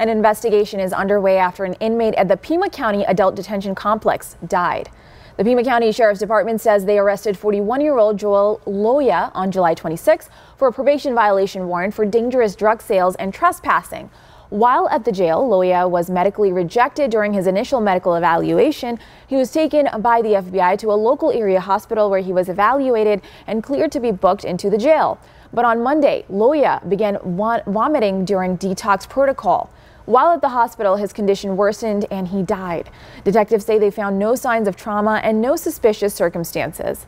An investigation is underway after an inmate at the Pima County Adult Detention Complex died. The Pima County Sheriff's Department says they arrested 41 year old Joel Loya on July 26 for a probation violation warrant for dangerous drug sales and trespassing. While at the jail, Loya was medically rejected during his initial medical evaluation. He was taken by the FBI to a local area hospital where he was evaluated and cleared to be booked into the jail. But on Monday, Loya began vomiting during detox protocol. While at the hospital, his condition worsened and he died. Detectives say they found no signs of trauma and no suspicious circumstances.